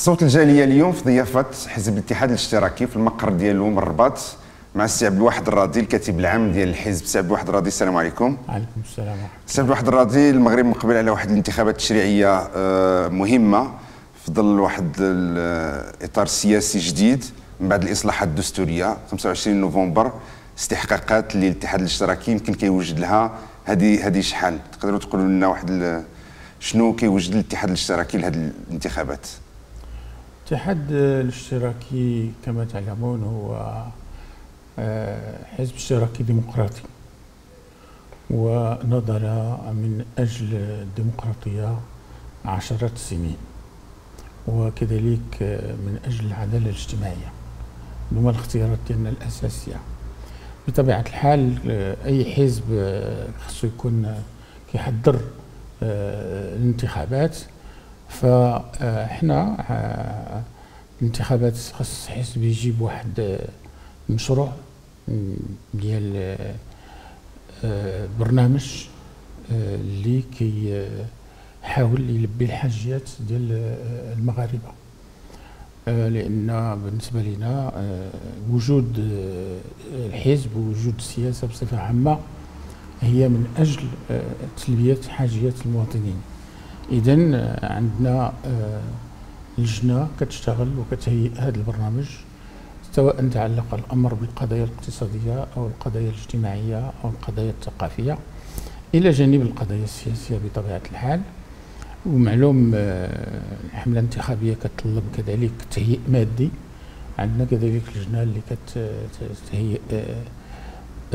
صوت الجاليه اليوم في ضيافة حزب الاتحاد الاشتراكي في المقر ديالو من الرباط مع السي عبد الواحد الراضي الكاتب العام ديال الحزب. السي عبد الواحد الراضي السلام عليكم. عليكم السلام السي عبد الواحد الراضي المغرب مقبل على واحد الانتخابات تشريعية آه، مهمة في ظل واحد الإطار سياسي جديد من بعد الإصلاحات الدستورية. 25 نوفمبر استحقاقات اللي الاتحاد الاشتراكي يمكن كيوجد لها. هذه هذه شحال؟ تقدروا تقولوا لنا واحد شنو كيوجد الاتحاد الاشتراكي لهذه الانتخابات؟ الاتحاد الاشتراكي كما تعلمون هو آه، حزب اشتراكي ديمقراطي ونضل من أجل الديمقراطية عشرات السنين وكذلك من أجل العدالة الاجتماعية هما الاختيارات ديالنا الأساسية. بطبيعة الحال آه، أي حزب آه، خصو يكون كيحضر الانتخابات فاحنا الانتخابات خاص حزب يجيب واحد مشروع ديال آه، برنامج آه، اللي كيحاول يلبي الحاجيات ديال آه، المغاربة. لأن بالنسبة لنا وجود الحزب ووجود السياسة بصفة عامة هي من أجل تلبية حاجيات المواطنين. اذا عندنا لجنة كتشتغل وكتهيئ هذا البرنامج سواء تعلق الأمر بالقضايا الاقتصادية أو القضايا الاجتماعية أو القضايا الثقافية إلى جانب القضايا السياسية بطبيعة الحال. ومعلوم آه، الحملة الانتخابية كتطلب كذلك تهيئ مادي. عندنا كذلك لجنة اللي كتهيئ آه،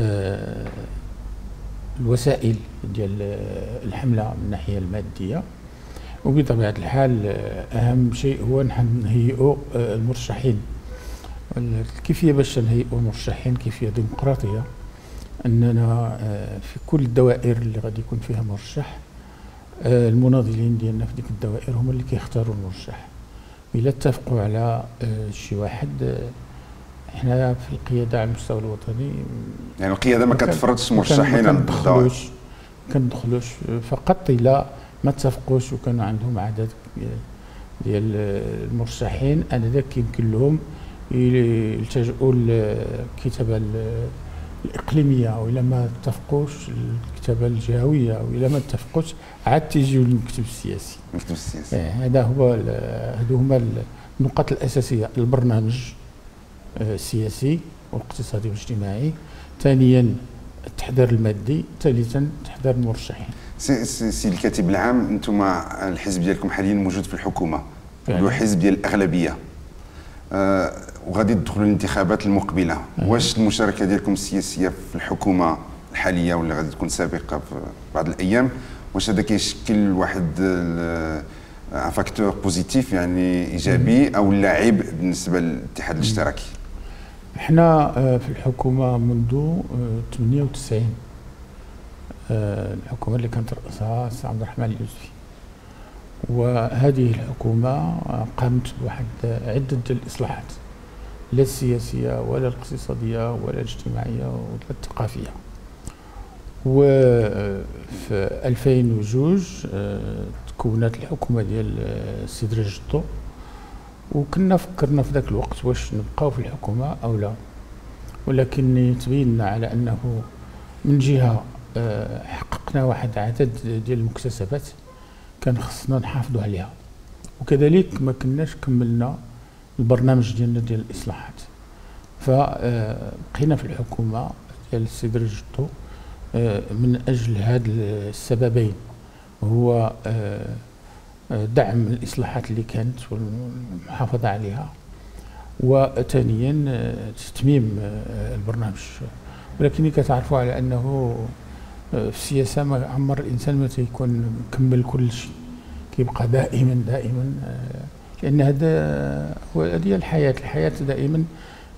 آه، الوسائل ديال الحملة من الناحية المادية. وبطبيعة الحال أهم شيء هو نحن نهيئوا المرشحين. الكيفية باش نهيئوا مرشحين كيفية ديمقراطية أننا آه، في كل الدوائر اللي غادي يكون فيها مرشح آه، المناضلين ديالنا في ديك الدوائر هما اللي كيختاروا المرشح. إلا اتفقوا على آه، شي واحد إحنا في القيادة على المستوى الوطني يعني القيادة ما كتفرضش مرشحين ما كندخلوش فقط الا ما اتفقوش وكانوا عندهم عدد ديال المرشحين. انذاك يمكن لهم يلتجؤوا للكتابة الإقليمية والا ما اتفقوش الكتابة الجهوية والا ما اتفقوش عاد تيجيو للمكتب السياسي. المكتب السياسي. إيه، هذا هو هذو هما النقاط الأساسية. البرنامج آه، السياسي والاقتصادي والاجتماعي. ثانيا التحضير المادي. ثالثا تحضير المرشحين. سي, سي, الكاتب العام أنتم الحزب ديالكم حاليا موجود في الحكومة هو حزب ديال الأغلبية. آه وغادي تدخلوا الانتخابات المقبلة. أه. واش المشاركة ديالكم السياسية في الحكومة الحالية ولا غادي تكون سابقة في بعض الأيام؟ واش هذا كيشكل واحد un facteur positif يعني إيجابي أو لا عيب بالنسبة للاتحاد الاشتراكي؟ إحنا آه، في الحكومة منذ 98 آه، آه، الحكومة اللي كانت رأسها السي عبد الرحمن اليوسفي. وهذه الحكومة قامت بواحد عدة الإصلاحات لا السياسية ولا الاقتصادية ولا الاجتماعية ولا الثقافية. وفي 2002 آه، تكونت الحكومة ديال السيد رجطو وكنا فكرنا في ذاك الوقت واش نبقاو في الحكومة أو لا. ولكن تبينا على أنه من جهة آه، حققنا واحد عدد ديال المكتسبات كان خصنا نحافظوا عليها. وكذلك ما كناش كملنا البرنامج ديالنا ديال الإصلاحات. فبقينا في الحكومة ديال السيد رجتو آه، من أجل هاد السببين. هو آه، دعم الإصلاحات اللي كانت والمحافظة عليها. وثانيا آه، تتميم البرنامج. ولكن كتعرفوا على أنه السياسة ما عمر الإنسان ما تيكون مكمل كل شيء كيبقى دائما دائما لأن هذا هذه الحياة. الحياة دائما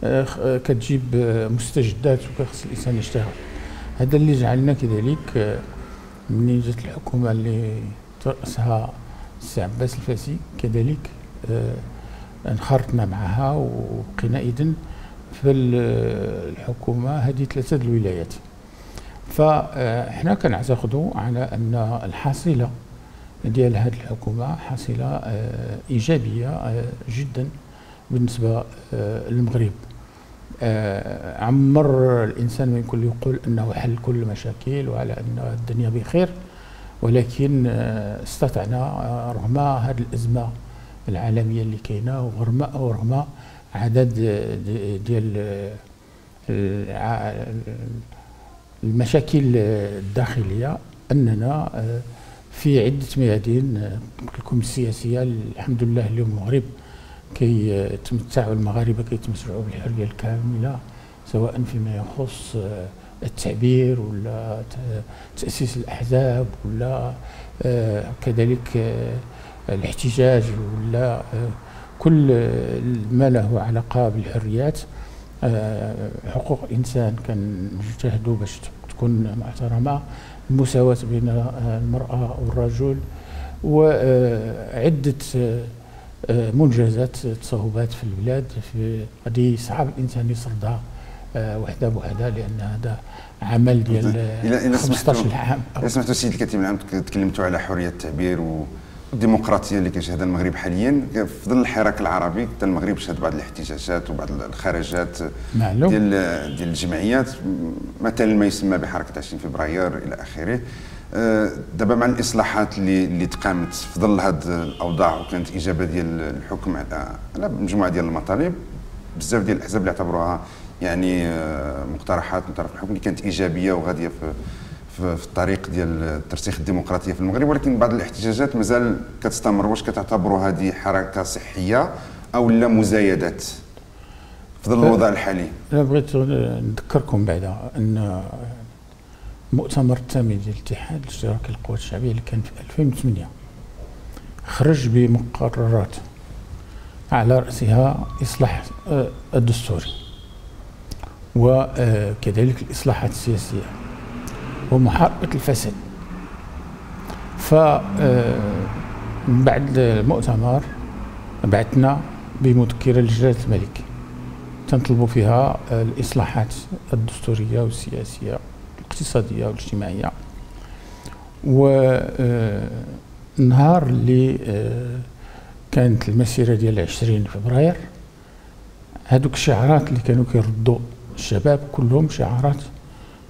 آه، آه، كتجيب آه، مستجدات وكخص الإنسان يشتغل هذا اللي جعلنا كذلك منين جات الحكومة اللي ترأسها السي عباس الفاسي كذلك انخرطنا معها وبقينا إذن في الحكومة هذه ثلاثة الولايات. فاحنا كنعتقدوا على أن الحاصلة ديال هذه الحكومة حاصلة إيجابية جدا بالنسبة للمغرب. عمر الإنسان ما يكون يقول أنه حل كل المشاكل وعلى أن الدنيا بخير ولكن استطعنا رغم هذه الأزمة العالمية اللي كاينة ورغم ورغم عدد ديال المشاكل الداخلية أننا في عدة ميادين لكم السياسية الحمد لله اليوم المغرب كيتمتعوا المغاربة كيتمتعوا بالحرية الكاملة سواء فيما يخص التعبير ولا تأسيس الأحزاب ولا كذلك الاحتجاج ولا كل ما له علاقة بالحريات. حقوق الانسان كنجتهدوا باش تكون محترمة المساواة بين المرأة والرجل وعدة منجزات تصوبات في البلاد في غادي صعب الإنسان يسردها وحدة بوحدها لأن هذا عمل ديال 15 عام إذا سمحتوا سيدي الكاتب العام تكلمتوا على حرية التعبير و الديمقراطيه اللي كيشهدها المغرب حاليا. في ظل الحراك العربي حتى المغرب شهد بعض الاحتجاجات وبعض الخرجات معلوم. ديال ديال الجمعيات. مثلا ما يسمى بحركة 20 فبراير إلى آخره. آه، دابا مع الإصلاحات اللي اللي تقامت في ظل هذه الأوضاع وكانت إجابة ديال الحكم على على مجموعة ديال المطالب بزاف ديال الأحزاب اللي اعتبروها يعني آه، مقترحات من طرف الحكم اللي كانت إيجابية وغادية في في الطريق ديال ترسيخ الديمقراطية في المغرب ولكن بعض الاحتجاجات مازال كتستمر. واش كتعتبروا هذه حركة صحية أو لا مزايدات في ظل الوضع الحالي؟ أنا بغيت نذكركم بعدا أن المؤتمر الثامن ديال الاتحاد الاشتراكي للقوات الشعبية اللي كان في 2008 خرج بمقررات على رأسها إصلاح آه، الدستوري وكذلك الإصلاحات السياسية. ومحاربة الفساد. ف آه، بعد المؤتمر بعثنا بمذكرة لجلالة الملك. تنطلبوا فيها الإصلاحات الدستورية والسياسية الاقتصادية والاجتماعية. والنهار آه، اللي آه، كانت المسيرة ديال 20 فبراير هذوك الشعارات اللي كانوا كيردوا الشباب كلهم شعارات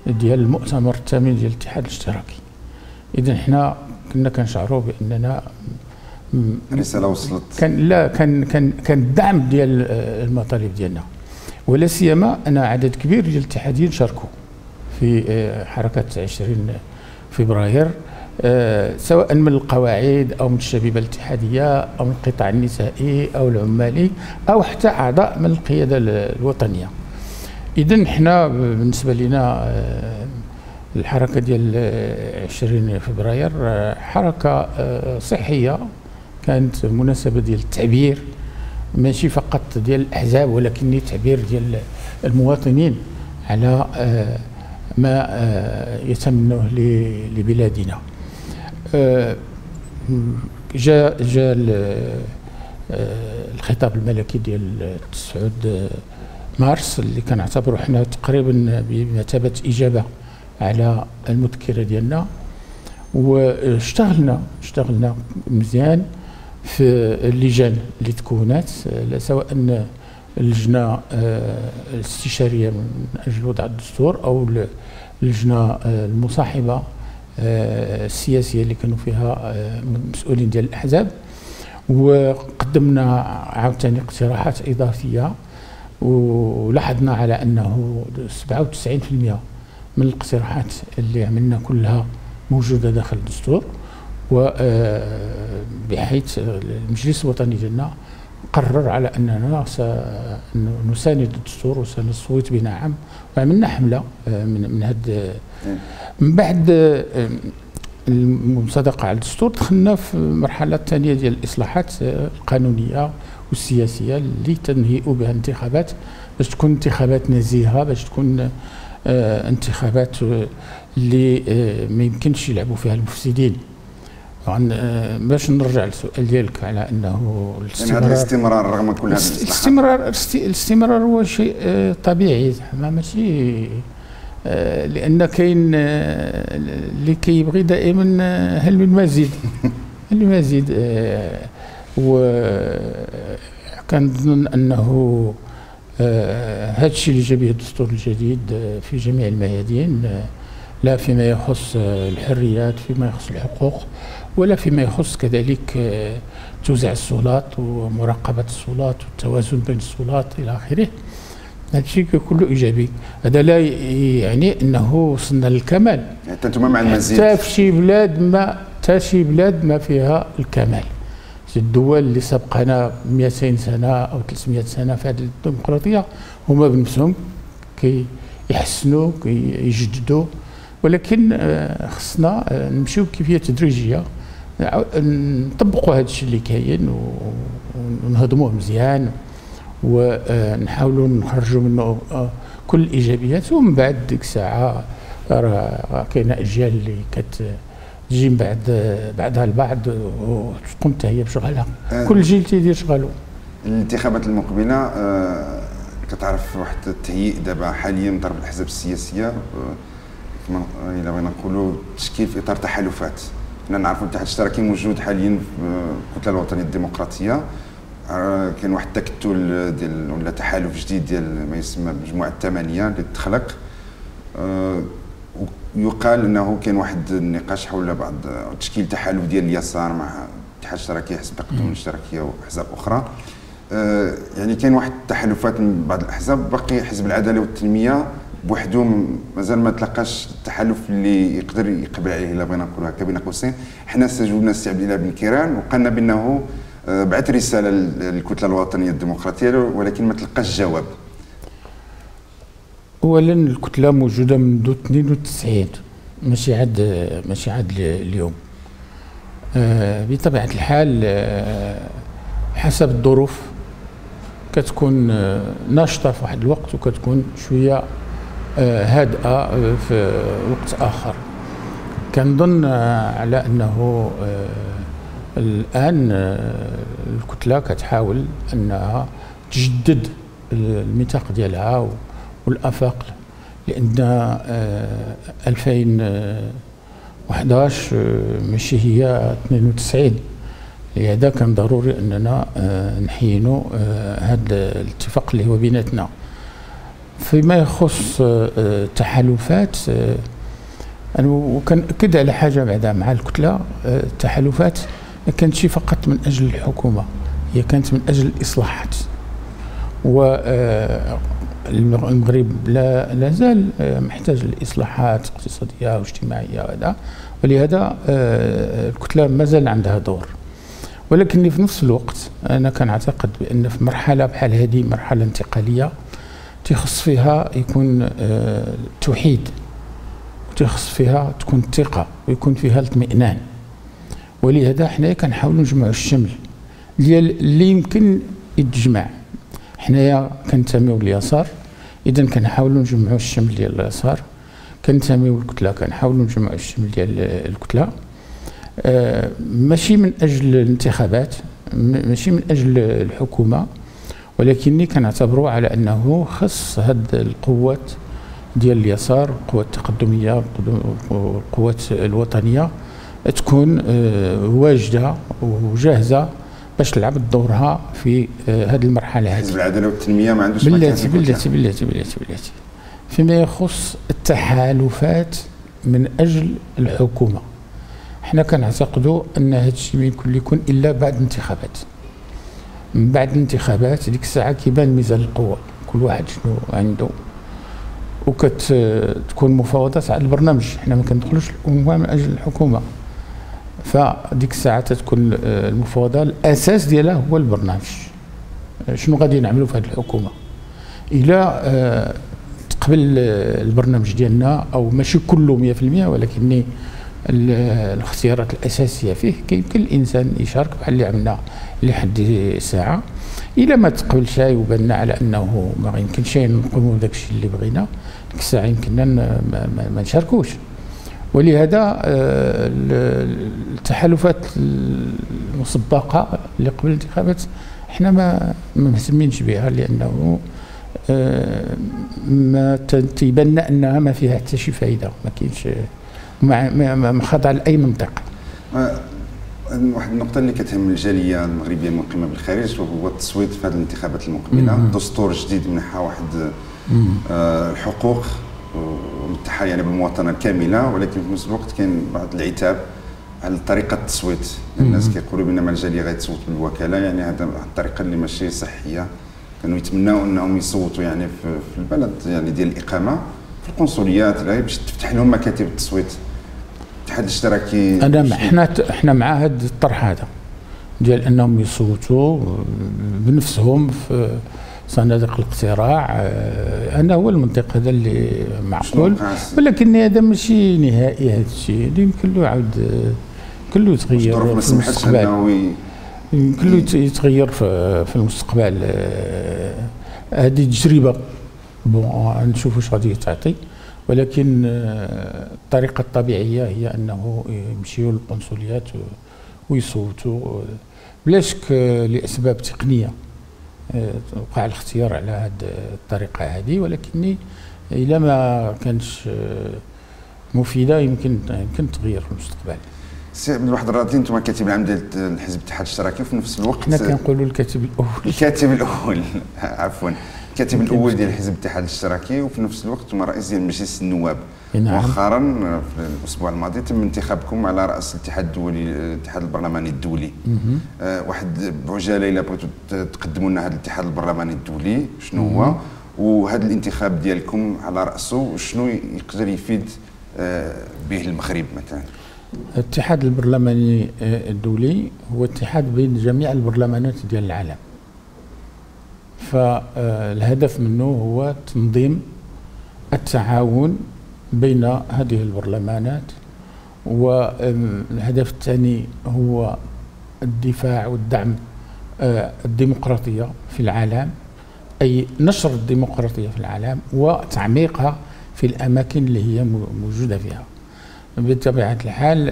ديال المؤتمر الثامن ديال الاتحاد الاشتراكي. اذا حنا كنا كنشعروا بأننا الرساله وصلت. كان لا كان كان كان الدعم ديال المطالب ديالنا. ولا سيما أن عدد كبير ديال الاتحاديين شاركوا في آه، حركة 20 فبراير آه، سواء من القواعد أو من الشبيبة الاتحادية أو من القطاع النسائي أو العمالي أو حتى أعضاء من القيادة الوطنية. اذا حنا بالنسبة لنا آه، الحركة ديال 20 فبراير آه، حركة آه، صحية كانت مناسبة ديال التعبير ماشي فقط ديال الأحزاب ولكن تعبير ديال المواطنين على ما يتمنوه لبلادنا. جاء جاء الخطاب الملكي ديال 9 مارس اللي كنعتبروا حنا تقريبا بمثابة إجابة على المذكرة ديالنا. واشتغلنا اشتغلنا مزيان في اللجان اللي تكونات سواء اللجنة آه، الاستشارية من أجل وضع الدستور أو اللجنة آه، المصاحبة آه، السياسية اللي كانوا فيها مسؤولين ديال الأحزاب. وقدمنا عاوتاني اقتراحات إضافية ولاحظنا على أنه 97% من الاقتراحات اللي عملنا كلها موجودة داخل الدستور وبحيث آه، المجلس الوطني ديالنا قرر على أننا سنساند الدستور وسنصوت بنعم وعملنا حملة آه، من من هذا من بعد آه، المصادقة على الدستور دخلنا في المرحله الثانية ديال الإصلاحات القانونية والسياسية اللي تنهيئوا بها الانتخابات باش تكون انتخابات نزيهة باش تكون آه انتخابات اللي آه ما يمكنش يلعبوا فيها المفسدين. طبعا آه باش نرجع للسؤال ديالك على أنه الاستمرار يعني الاستمرار رغم كل هذه الاستمرار الاستمرار هو شيء آه طبيعي زعما ماشي آه لأن كاين آه، اللي كيبغي دائما آه، هل من مزيد؟ المزيد و كنظن أنه هذا الشيء اللي جاب الدستور الجديد في جميع الميادين لا فيما يخص الحريات فيما يخص الحقوق ولا فيما يخص كذلك توزيع السلطات ومراقبة السلطات والتوازن بين السلطات إلى آخره. هذا الشيء كله إيجابي. هذا لا يعني أنه وصلنا للكمال. حتى أنتم مع المزيد. حتى في شي بلاد ما حتى شي بلاد ما فيها الكمال. الدول اللي سبقنا 200 سنة أو 300 سنة في هذه الديمقراطية هما بنفسهم كيحسنوا كيجددوا. ولكن آه، خصنا آه، نمشيو بكيفيه تدريجية. نطبقوا هذا الشيء اللي كاين ونهضموه مزيان. ونحاولوا نخرجوا منه آه، كل الإيجابيات. ومن بعد ديك الساعة راه كاينة أجيال اللي كت تجي من بعد بعدها البعض وتقوم حتى هي بشغلها. كل جيل تيدير شغله الانتخابات المقبلة آه كتعرف واحد التهيئ دابا حاليا ضرب الأحزاب السياسية كما إلا بغينا نقولوا تشكيل في إطار تحالفات. حنا نعرفوا الاتحاد الاشتراكي موجود حاليا في الكتله الوطنية الديمقراطية. آه، كاين واحد التكتل ديال ولا تحالف جديد ديال ما يسمى مجموعه الثمانيه اللي تخلق آه، يقال إنه كاين واحد النقاش حول بعض تشكيل تحالف ديال اليسار مع الاتحاد الاشتراكي حزب التقدم الاشتراكية وأحزاب أخرى. آه، يعني كاين واحد التحالفات من بعض الأحزاب باقي حزب العدالة والتنمية بوحدو مازال ما تلقاش التحالف اللي يقدر يقبل عليه إلا بغينا نقولوا هكا بين قوسين. حنا استجوبنا السي عبد الله بن كيران وقالنا بأنه آه، بعث رسالة للكتلة الوطنية الديمقراطية ولكن ما تلقاش جواب. اولا الكتلة موجودة منذ 92 ماشي عاد ماشي عاد اليوم. آه، بطبيعة الحال آه، حسب الظروف كتكون ناشطة في واحد الوقت وكتكون شوية هادئة في وقت آخر. كنظن على أنه الآن الكتلة كتحاول أنها تجدد الميثاق ديالها والأفاق لأن 2011 ماشي هي 92 لهذا كان ضروري أننا نحينوا هذا الاتفاق اللي هو بيناتنا. فيما يخص التحالفات آه، آه، أنا وكنأكد على حاجة بعدا مع الكتلة التحالفات آه، ما كانتش فقط من أجل الحكومة هي كانت من أجل الإصلاحات. و المغرب لا لا زال محتاج لإصلاحات اقتصادية واجتماعية وهذا. ولهذا الكتله ما زال عندها دور. ولكن في نفس الوقت أنا كنعتقد بأن في مرحلة بحال هذه مرحلة انتقالية تيخص فيها يكون آه، توحيد وتيخص فيها تكون الثقة ويكون فيها الاطمئنان. ولهذا حنايا كنحاولوا نجمعوا الشمل ديال اللي يمكن يتجمع. حنايا كنتميو لليسار. اذا كنحاولوا نجمعوا الشمل ديال اليسار. كنتميو للكتلة كنحاولوا نجمعوا الشمل ديال الكتلة. آه ماشي من أجل الانتخابات ماشي من أجل الحكومة ولكني كنعتبره على أنه خص هاد القوات ديال اليسار القوات التقدمية والقوات الوطنية تكون آه، واجدة وجاهزة باش تلعب دورها في هذه آه، المرحلة هذه. حزب العدالة والتنمية ما عندوش بلاتي بلاتي بلاتي بلاتي بلاتي. فيما يخص التحالفات من أجل الحكومة. إحنا كنعتقدوا أن هذا الشيء ما يمكن يكون إلا بعد الانتخابات. من بعد الانتخابات ديك الساعة كيبان ميزان القوه كل واحد شنو عنده. وكتكون مفاوضات على البرنامج. حنا ما كندخلوش الامه من أجل الحكومة. فديك الساعة تكون المفاوضة. الأساس ديالها هو البرنامج. شنو غادي نعملوا في هذه الحكومة؟ إلى آه، تقبل البرنامج ديالنا أو ماشي كله 100% ولكن الاختيارات الأساسية فيه كيمكن الإنسان يشارك بحال اللي عملنا لحد ساعة. إلى ما تقبل شيء وبان على أنه ما يمكنش نقوموا بداك الشيء اللي بغينا ديك الساعة يمكننا ما, ما نشاركوش. ولهذا آه، التحالفات المسبقة اللي قبل الانتخابات إحنا ما مهتمينش بها لأنه آه، ما تيبان أنها ما فيها حتى شي فائده ما كاينش ما خاضعه لاي منطق. واحد النقطة اللي كتهم الجالية المغربية المقيمة بالخارج وهو التصويت في هذه الانتخابات المقبلة. دستور جديد منحى واحد آه الحقوق. يعني بالمواطنة الكاملة ولكن في نفس الوقت كاين بعض العتاب على طريقة التصويت. الناس كيقولوا بأن الجالية غيتصوت بالوكالة يعني هذا الطريقة اللي ماشي صحية. كانوا يتمناو أنهم يصوتوا يعني في البلد يعني ديال الإقامة. في القنصليات باش تفتح لهم مكاتب التصويت. الاتحاد الاشتراكي أنا إحنا إحنا مع هذا الطرح هذا ديال أنهم يصوتوا بنفسهم في صناديق الاقتراع آه، أنا هو المنطق هذا اللي معقول ولكن هذا ماشي نهائي هذا الشيء. يمكن له عاود يمكن له يتغير في المستقبل. يمكن له يتغير في المستقبل. آه، هذه تجربة. بون نشوف واش غادي تعطي. ولكن آه، الطريقة الطبيعية هي أنه يمشيوا للقنصليات ويصوتوا. بلا شك لأسباب تقنية. آه، وقع الاختيار على هذه الطريقة هذه ولكني الا ما كانتش آه، مفيدة يمكن يمكن تغير في المستقبل. سي عبد الواحد الراضي أنتم كاتب العام ديال الحزب الاتحاد الاشتراكي وفي نفس الوقت حنا كنقولوا الكاتب الأول. الكاتب الأول. عفوا. الكاتب الأول ديال الحزب الاتحاد الاشتراكي وفي نفس الوقت أنتم رئيس ديال مجلس النواب. نعم. مؤخرا في الأسبوع الماضي تم انتخابكم على رأس الاتحاد الدولي الاتحاد البرلماني الدولي. أه واحد بعجالة إلا بغيتوا تقدموا لنا هذا الاتحاد البرلماني الدولي شنو هو؟ وهذا الانتخاب ديالكم على راسه شنو يقدر يفيد أه به المغرب مثلا؟ الاتحاد البرلماني آه، الدولي هو اتحاد بين جميع البرلمانات ديال العالم. فالهدف منه هو تنظيم التعاون بين هذه البرلمانات والهدف الثاني هو الدفاع والدعم آه، الديمقراطية في العالم أي نشر الديمقراطية في العالم وتعميقها في الأماكن اللي هي موجودة فيها. بطبيعة الحال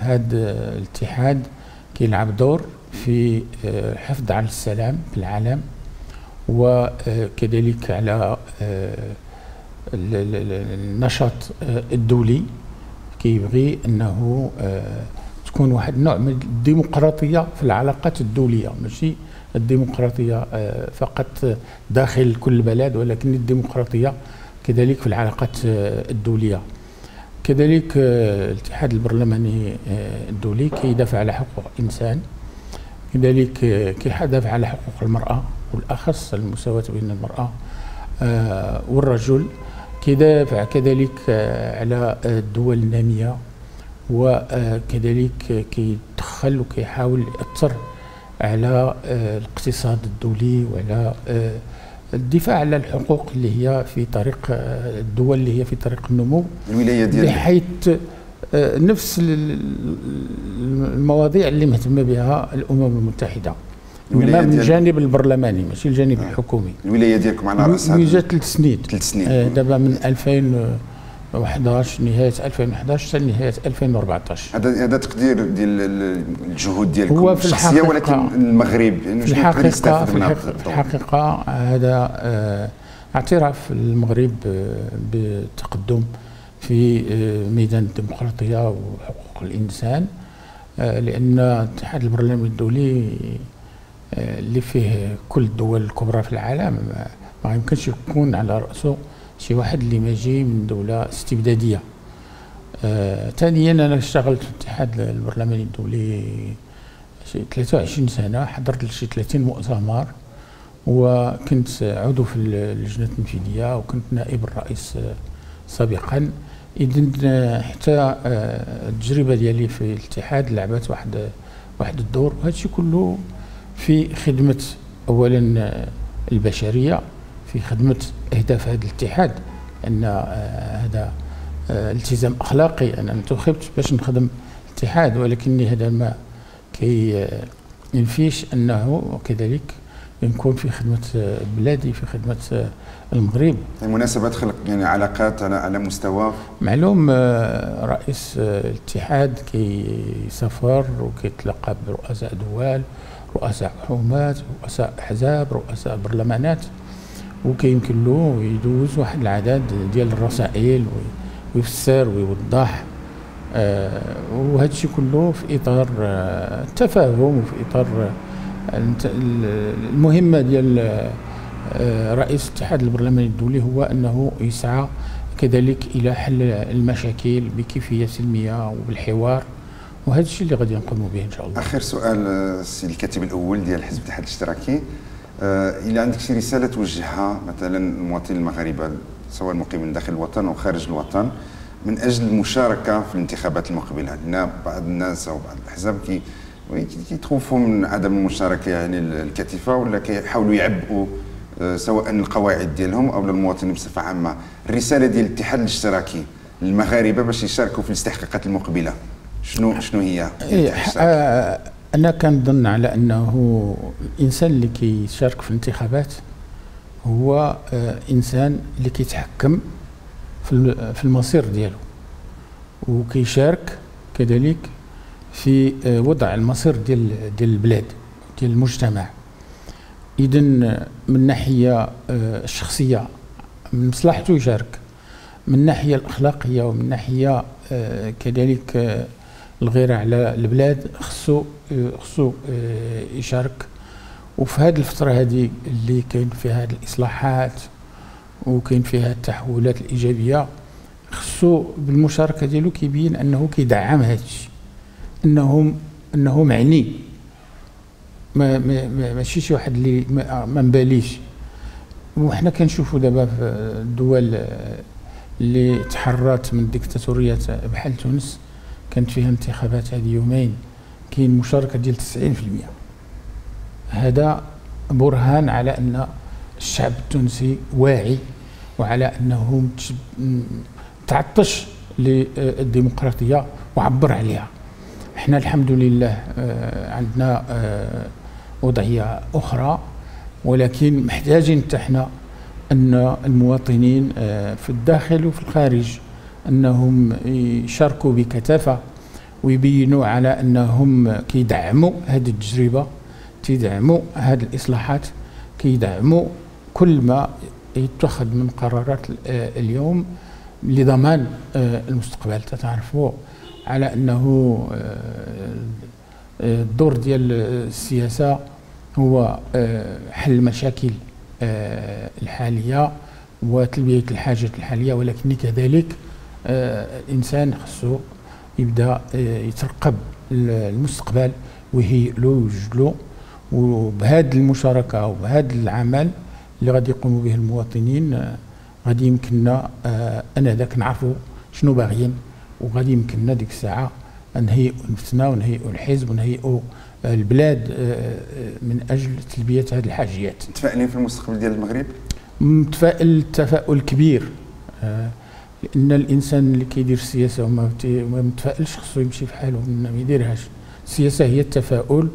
هذا آه، الاتحاد كيلعب دور في آه، الحفظ على السلام في العالم وكذلك على النشاط آه، الدولي. كيبغي أنه آه، تكون واحد النوع من الديمقراطية في العلاقات الدولية. ماشي؟ الديمقراطية آه، فقط داخل كل بلد ولكن الديمقراطية كذلك في العلاقات الدولية. كذلك الاتحاد البرلماني الدولي كيدافع على حقوق الإنسان. كذلك كيدافع على حقوق المرأة والأخص المساواة بين المرأة والرجل. كيدافع كذلك آه، على الدول النامية وكذلك كيدخل وكيحاول يأثر على آه، الاقتصاد الدولي وعلى آه، الدفاع على الحقوق اللي هي في طريق الدول اللي هي في طريق النمو الولاية ديال بحيث نفس المواضيع اللي مهتمة بها الأمم المتحدة. انما من الجانب البرلماني ماشي الجانب آه. الحكومي. الولاية ديالكم على رأسها وجات ثلاث سنين. ثلاث سنين. آه دابا من 2011 نهاية 2011 حتى نهاية 2014 هذا هذا تقدير ديال الجهود ديالكم هو في الشخصية ولكن المغرب؟ يعني في الحقيقة في الحقيقة هذا آه اعتراف المغرب آه، بالتقدم في آه، ميدان الديمقراطية وحقوق الإنسان آه، لأن الاتحاد البرلماني الدولي اللي فيه كل الدول الكبرى في العالم ما يمكنش يكون على رأسه شي واحد اللي ما جاي من دولة استبدادية. آه ثانيا أنا اشتغلت في الاتحاد البرلماني الدولي شي 23 سنة حضرت شي 30 مؤتمر وكنت عضو في اللجنة التنفيذية وكنت نائب الرئيس سابقا. اذا حتى آه، التجربة ديالي في الاتحاد لعبت واحد واحد الدور وهذا الشيء كله في خدمة أولا البشرية في خدمة أهداف هذا الاتحاد أن آه، هذا آه، التزام أخلاقي أنا انتخبت باش نخدم الاتحاد. ولكني هذا ما كي آه، ينفيش أنه كذلك نكون في خدمة بلادي في خدمة المغرب. المناسبة خلق يعني علاقات على على مستوى؟ معلوم رئيس الاتحاد كيسافر وكيتلقى برؤساء دول رؤساء حكومات رؤساء أحزاب رؤساء برلمانات وكيمكن له يدوز واحد العدد ديال الرسائل ويفسر ويوضح. وهذا الشيء كله في إطار التفاهم وفي إطار المهمة ديال رئيس الاتحاد البرلماني الدولي هو أنه يسعى كذلك إلى حل المشاكل بكيفية سلمية وبالحوار. وهذا الشيء اللي غادي نقوموا به إن شاء الله. آخر سؤال السي الكاتب الأول ديال حزب الاتحاد الاشتراكي. آه إلى عندك شي رسالة توجهها مثلا المواطنين المغاربة سواء المقيمين داخل الوطن أو خارج الوطن من أجل المشاركة في الانتخابات المقبلة؟ لأن بعض الناس أو بعض الأحزاب كي كيتخوفوا من عدم المشاركة يعني الكثيفه ولا كيحاولوا يعبئوا آه، سواء القواعد ديالهم أو المواطنين بصفة عامة؟ الرسالة ديال الاتحاد الاشتراكي للمغاربة باش يشاركوا في الاستحقاقات المقبلة. شنو شنو هي؟ إيه آه أنا كنظن على أنه الإنسان اللي كيشارك في الانتخابات هو آه إنسان اللي كيتحكم في في المصير ديالو وكيشارك كذلك في آه وضع المصير ديال ديال البلاد ديال المجتمع. اذا من الناحيه آه، الشخصية من مصلحته يشارك من الناحيه الأخلاقية ومن الناحيه آه، كذلك آه، الغيره على البلاد خصو خصو يشارك. وفي هذه الفترة هذه اللي كاين فيها الإصلاحات وكاين فيها التحولات الإيجابية خصو بالمشاركة ديالو كيبين أنه كيدعم هذا الشيء انه انه معني ما ما ماشي شي واحد اللي ما مباليش. وحنا كنشوفوا دابا في الدول اللي تحررت من الديكتاتوريات بحال تونس كانت فيها انتخابات هذه يومين كاين مشاركة ديال 90% هذا برهان على أن الشعب التونسي واعي وعلى أنه تعطش للديمقراطية وعبر عليها. إحنا الحمد لله آه، عندنا آه، وضعية أخرى ولكن محتاجين حتى أن المواطنين آه، في الداخل وفي الخارج أنهم يشاركوا بكثافة ويبينوا على أنهم كيدعموا هذه التجربة كيدعموا هذه الإصلاحات كيدعموا كل ما يتخذ من قرارات آه، اليوم لضمان آه، المستقبل. تعرفوا على أنه الدور ديال السياسة هو آه، حل المشاكل آه، الحالية وتلبية الحاجات الحالية ولكن كذلك آه، الانسان خصو يبدأ يترقب المستقبل ويهيئ له ويوجد له وبهذه المشاركة وبهذا العمل اللي غادي يقوموا به المواطنين غادي يمكننا انذاك نعرفوا شنو باغيين وغادي يمكننا ديك الساعة نهيئوا نفسنا ونهيئوا الحزب ونهيئوا البلاد آه، آه، من أجل تلبية هذه الحاجيات. متفائلين في المستقبل ديال المغرب؟ متفائل تفاؤل كبير آه، لأن الإنسان اللي كيدير السياسة وما متفائلش خصو يمشي في حاله ما يديرهاش. السياسة هي التفاؤل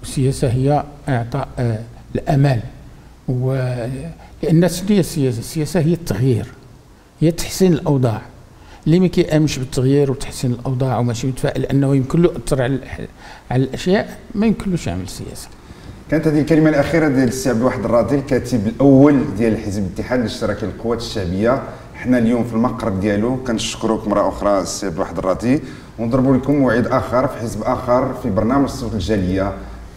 والسياسة هي إعطاء الأمال. و لأن شنو هي السياسة؟ السياسة هي التغيير. هي تحسين الأوضاع. اللي ما كيأمنش بالتغيير وتحسين الأوضاع وماشي متفائل أنه يمكن له يأثر على على الأشياء ما يمكنلوش يعمل سياسه كانت هذه الكلمة الأخيرة ديال السي عبد الواحد الراضي الكاتب الأول ديال حزب الاتحاد الاشتراكي للقوات الشعبية. حنا اليوم في المقر ديالو كنشكروك مرة أخرى السي عبد الواحد الراضي ونضربوا لكم موعد آخر في حزب آخر في برنامج صوت الجالية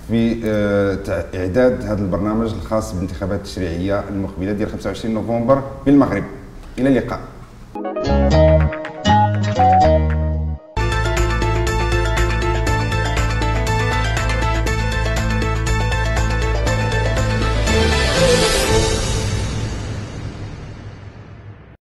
في آه، إعداد هذا البرنامج الخاص بالانتخابات التشريعية المقبلة ديال 25 نوفمبر بالمغرب إلى اللقاء.